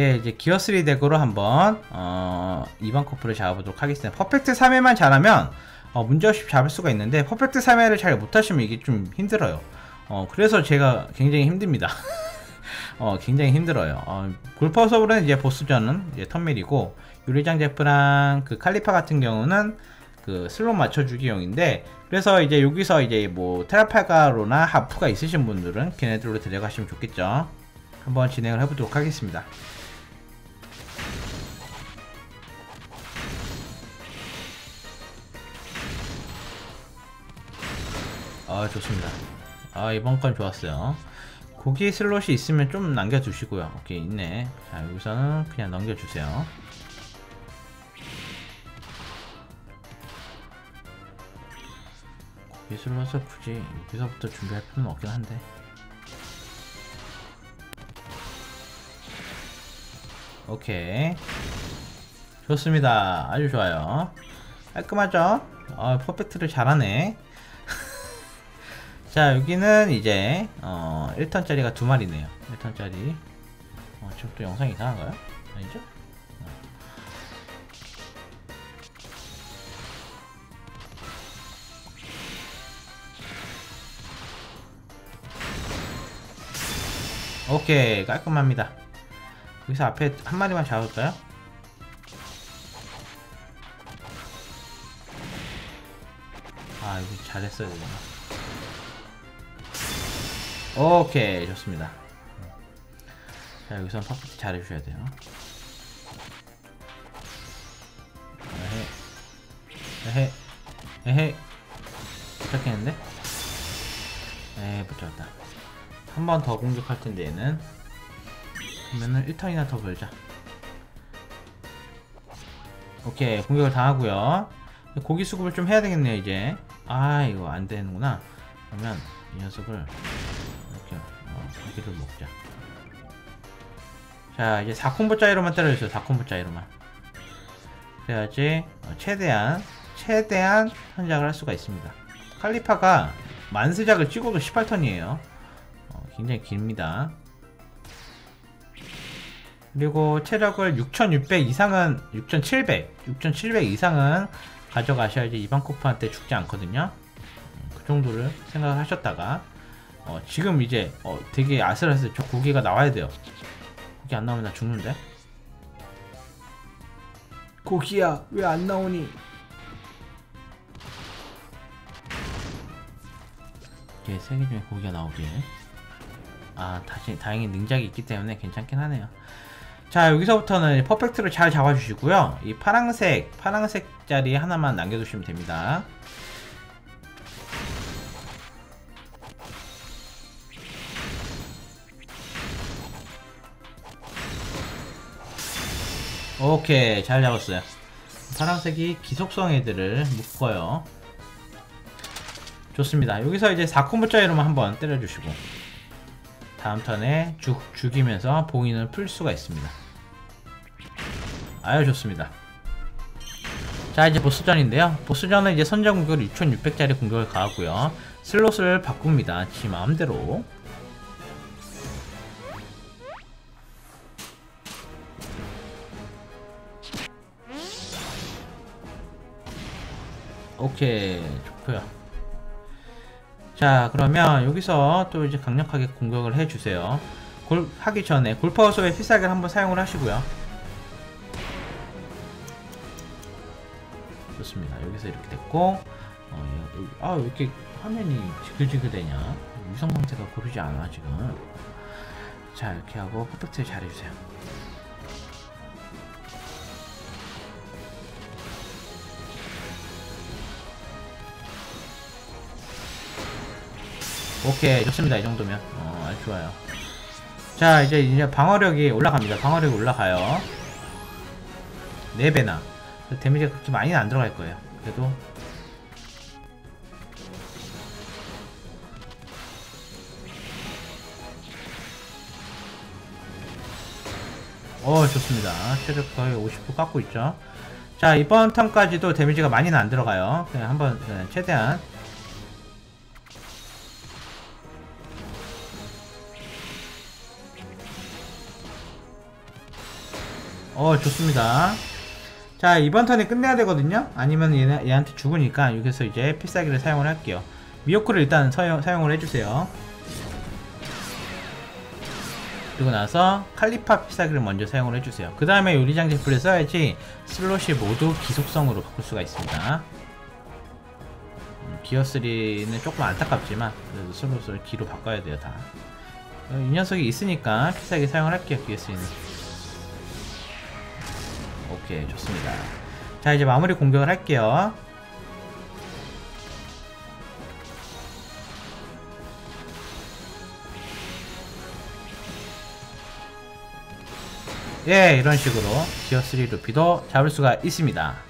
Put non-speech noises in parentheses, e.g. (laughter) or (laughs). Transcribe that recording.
예, 이제 기어3 덱으로 한번 어, 이번 커플을 잡아보도록 하겠습니다. 퍼펙트 3회만 잘하면 어, 문제없이 잡을 수가 있는데 퍼펙트 3회를 잘 못하시면 이게 좀 힘들어요. 어, 그래서 제가 굉장히 힘듭니다. (laughs) 어, 굉장히 힘들어요. 어, 골퍼 서브는 이제 보스전은 이제 턴밀이고 유리장 제프랑 그 칼리파 같은 경우는 그 슬롯 맞춰주기용인데 그래서 이제 여기서 이제 뭐 테라파가로나 하프가 있으신 분들은 걔네들로 데려가시면 좋겠죠. 한번 진행을 해보도록 하겠습니다. 아 좋습니다. 아 이번 건 좋았어요. 고기 슬롯이 있으면 좀 남겨주시고요. 오케이 있네. 자 여기서는 그냥 넘겨주세요. 고기 슬롯을 굳이 여기서부터 준비할 필요는 없긴 한데. 오케이. 좋습니다. 아주 좋아요. 깔끔하죠? 아 퍼펙트를 잘하네 자 여기는 이제 어 1턴짜리가 두 마리네요 1턴짜리 어, 지금 또 영상이 이상한가요? 아니죠? 어. 오케이 깔끔합니다 여기서 앞에 한 마리만 잡을까요? 아 이거 잘했어야 되나 오케이 좋습니다. 자 여기선 퍼펙트 잘 해주셔야 돼요. 에헤. 에헤. 에헤. 시작했는데? 에이 못 잡았다. 한 번 더 공격할 텐데 얘는 그러면은 1턴이나 더 걸자. 오케이 공격을 당하고요. 고기 수급을 좀 해야 되겠네요 이제. 아 이거 안 되는구나. 그러면 이 녀석을 어, 고기를 먹자. 자 이제 4콤보 짜이로만 때려주세요 4콤보 짜이로만. 그래야지 어, 최대한 최대한 현작을 할 수가 있습니다. 칼리파가 만스작을 찍어도 18턴이에요. 어, 굉장히 깁니다. 그리고 체력을 6600 이상은 6700 6700 이상은 가져가셔야지 이번 코프한테 죽지 않거든요. 음, 그 정도를 생각하셨다가 어, 지금 이제 어, 되게 아슬아슬 저 고기가 나와야 돼요. 고기 안 나오면 나 죽는데? 고기야 왜 안 나오니? 이게 세 개 중에 고기가 나오길 아 다시 다행히 능작이 있기 때문에 괜찮긴 하네요. 자 여기서부터는 퍼펙트를 잘 잡아주시고요. 이 파랑색 파랑색 자리 하나만 남겨두시면 됩니다 오케이 잘 잡았어요. 파란색이 기속성 애들을 묶어요. 좋습니다. 여기서 이제 4콤보짜리로만 한번 때려주시고 다음 턴에 죽, 죽이면서 봉인을 풀 수가 있습니다. 아유 좋습니다. 자 이제 보스전인데요. 보스전은 이제 선제 공격을 6600짜리 공격을 가하고요. 슬롯을 바꿉니다. 지 마음대로 오케이 좋고요. 자 그러면 여기서 또 이제 강력하게 공격을 해주세요. 골 하기 전에 골퍼워소의 필살기를 한번 사용을 하시고요. 좋습니다. 여기서 이렇게 됐고 어, 아왜 이렇게 화면이 지글지글되냐? 유성 상태가 고르지 않아 지금. 자 이렇게 하고 퍼펙트 잘해주세요 오케이 좋습니다. 이 정도면. 어 아주 좋아요. 자 이제 이제 방어력이 올라갑니다. 방어력이 올라가요. 4배나. 데미지가 그렇게 많이는 안 들어갈 거예요. 그래도. 어 좋습니다. 체력 거의 50% 깎고 있죠. 자 이번 턴까지도 데미지가 많이는 안 들어가요. 그냥 한번 네, 최대한 어 좋습니다. 자 이번 턴에 끝내야 되거든요. 아니면 얘, 얘한테 죽으니까 여기서 이제 필살기를 사용을 할게요. 미호크를 일단 사용, 사용을 해주세요. 그리고 나서 칼리파 필살기를 먼저 사용을 해주세요. 그 다음에 요리장 제풀을 써야지 슬롯이 모두 기속성으로 바꿀 수가 있습니다. 음, 기어3는 조금 안타깝지만 그래도 슬롯을 기로 바꿔야 돼요 다. 어, 이 녀석이 있으니까 필살기 사용을 할게요 기어3는 오케이 좋습니다. 자 이제 마무리 공격을 할게요. 예 이런 식으로 기어3 루피도 잡을 수가 있습니다